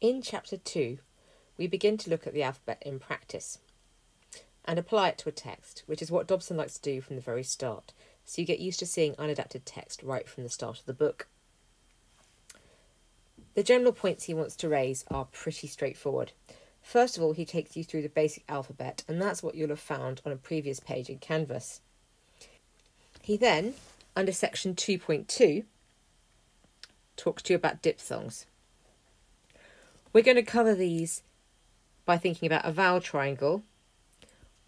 In Chapter 2, we begin to look at the alphabet in practice and apply it to a text, which is what Dobson likes to do from the very start, so you get used to seeing unadapted text right from the start of the book. The general points he wants to raise are pretty straightforward. First of all, he takes you through the basic alphabet, and that's what you'll have found on a previous page in Canvas. He then, under section 2.2, talks to you about diphthongs. We're going to cover these by thinking about a vowel triangle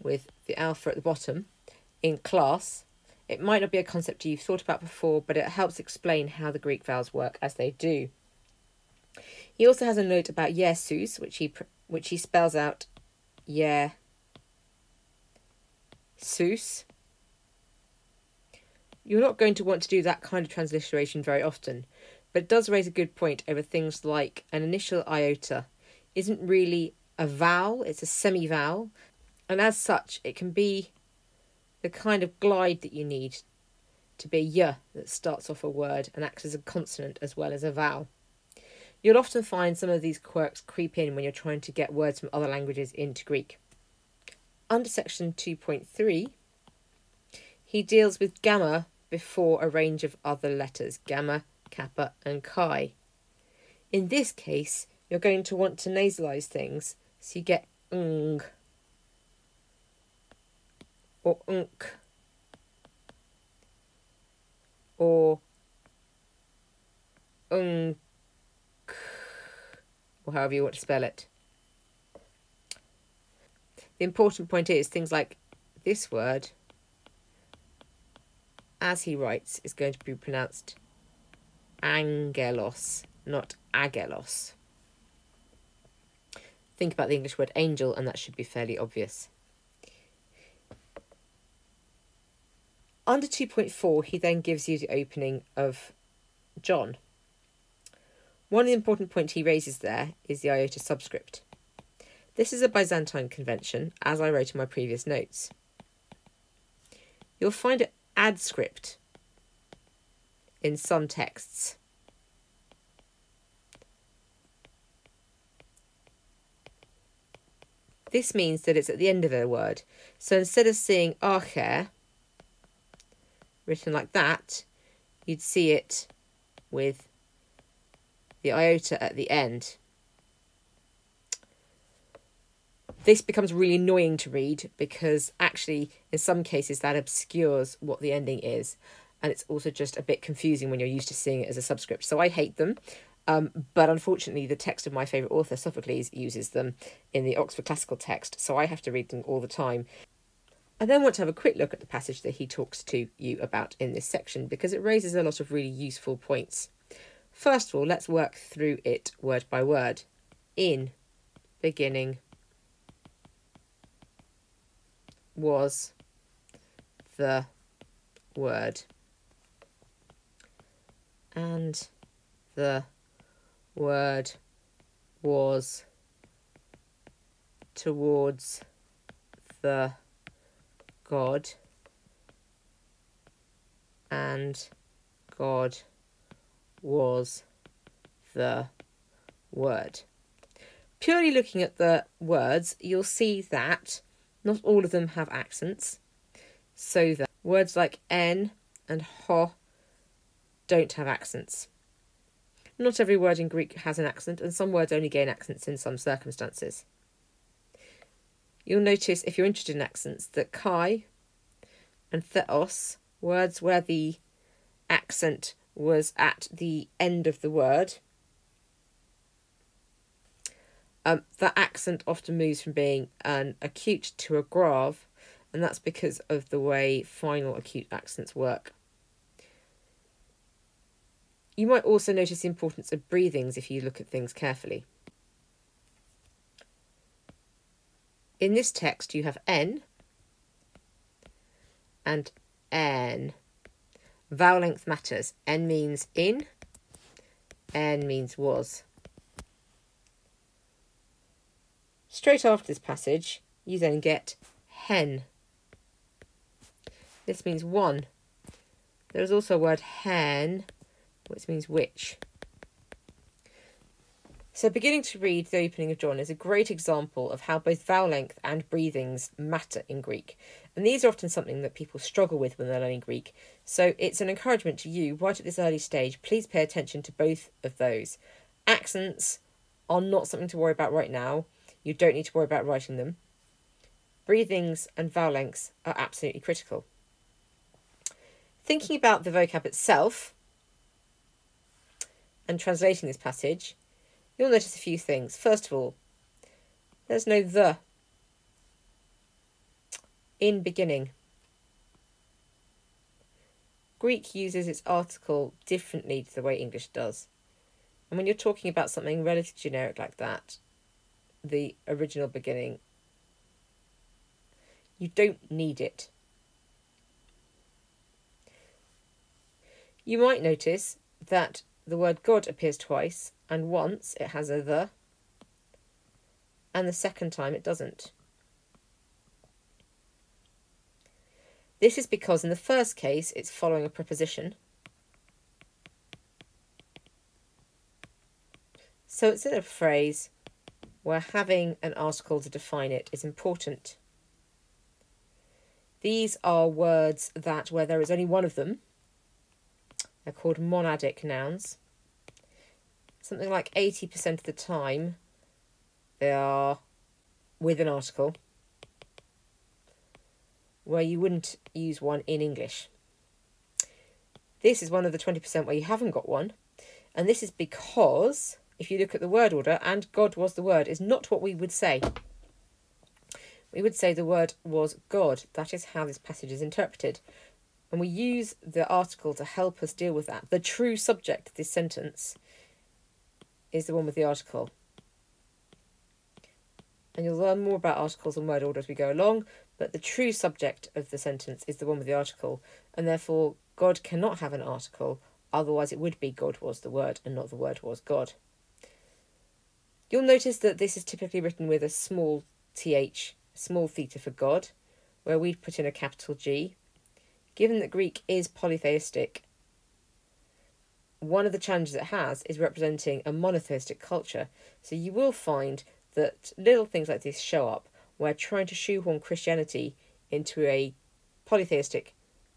with the alpha at the bottom in class. It might not be a concept you've thought about before, but it helps explain how the Greek vowels work as they do. He also has a note about Jesus, which he which he spells out yeah sus. You're not going to want to do that kind of transliteration very often, but it does raise a good point over things like an initial iota isn't really a vowel, it's a semi vowel, and as such, it can be the kind of glide that you need to be a y that starts off a word and acts as a consonant as well as a vowel. You'll often find some of these quirks creep in when you're trying to get words from other languages into Greek. Under section 2.3, he deals with gamma before a range of other letters gamma, kappa, and chi. In this case, you're going to want to nasalize things so you get ng or unk or unk or however you want to spell it. The important point is things like this word, as he writes, is going to be pronounced angelos, not agelos. Think about the English word angel, and that should be fairly obvious. Under 2.4, he then gives you the opening of John. One important points he raises there is the iota subscript. This is a Byzantine convention, as I wrote in my previous notes. You'll find it adscript in some texts. This means that it's at the end of a word. So instead of seeing archer written like that, you'd see it with the iota at the end. This becomes really annoying to read because actually, in some cases, that obscures what the ending is. And it's also just a bit confusing when you're used to seeing it as a subscript. So I hate them. Um, but unfortunately, the text of my favourite author, Sophocles, uses them in the Oxford Classical text. So I have to read them all the time. I then want to have a quick look at the passage that he talks to you about in this section because it raises a lot of really useful points. First of all, let's work through it word by word. In, beginning, was the word. And the word was towards the God and God was the word. Purely looking at the words, you'll see that not all of them have accents, so that words like n and ho don't have accents. Not every word in Greek has an accent, and some words only gain accents in some circumstances. You'll notice, if you're interested in accents, that kai and theos, words where the accent was at the end of the word. Um, that accent often moves from being an acute to a grave, and that's because of the way final acute accents work. You might also notice the importance of breathings if you look at things carefully. In this text, you have n and n. Vowel length matters. N means in, N means was. Straight after this passage, you then get hen. This means one. There is also a word hen, which means which. So, beginning to read the opening of John is a great example of how both vowel length and breathings matter in Greek. And these are often something that people struggle with when they're learning Greek. So, it's an encouragement to you, right at this early stage, please pay attention to both of those. Accents are not something to worry about right now. You don't need to worry about writing them. Breathings and vowel lengths are absolutely critical. Thinking about the vocab itself and translating this passage, you'll notice a few things. First of all, there's no the in beginning. Greek uses its article differently to the way English does. And when you're talking about something relatively generic like that, the original beginning, you don't need it. You might notice that the word God appears twice, and once it has a the, and the second time it doesn't. This is because in the first case it's following a preposition. So it's in a phrase where having an article to define it is important. These are words that, where there is only one of them, they're called monadic nouns. Something like 80% of the time, they are with an article, where you wouldn't use one in English. This is one of the 20% where you haven't got one, and this is because if you look at the word order, and God was the word, is not what we would say. We would say the word was God. That is how this passage is interpreted. And we use the article to help us deal with that. The true subject of this sentence is the one with the article. And you'll learn more about articles and word order as we go along, but the true subject of the sentence is the one with the article, and therefore God cannot have an article, otherwise it would be God was the word and not the word was God. You'll notice that this is typically written with a small th, small theta for God, where we'd put in a capital G. Given that Greek is polytheistic, one of the challenges it has is representing a monotheistic culture. So you will find that little things like this show up where trying to shoehorn Christianity into a polytheistic,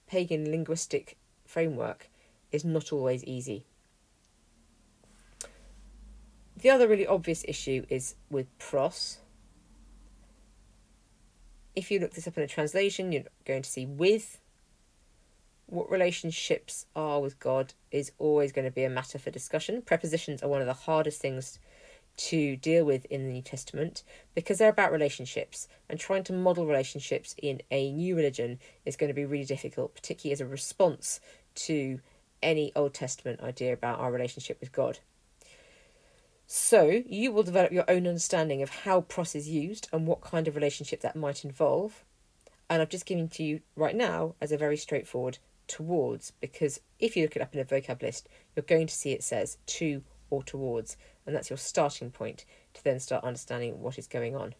pagan linguistic framework is not always easy. The other really obvious issue is with pros. If you look this up in a translation, you're going to see with. What relationships are with God is always going to be a matter for discussion. Prepositions are one of the hardest things to deal with in the New Testament because they're about relationships, and trying to model relationships in a new religion is going to be really difficult, particularly as a response to any Old Testament idea about our relationship with God. So you will develop your own understanding of how pros is used and what kind of relationship that might involve. And I've just given to you right now as a very straightforward towards because if you look it up in a vocab list, you're going to see it says to or towards, and that's your starting point to then start understanding what is going on.